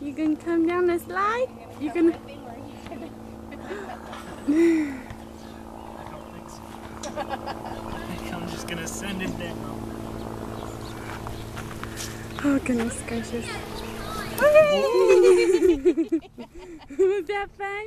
You can come down the slide? You can. I don't think so. I think I'm just gonna send it down. Oh, goodness gracious. Was that fun?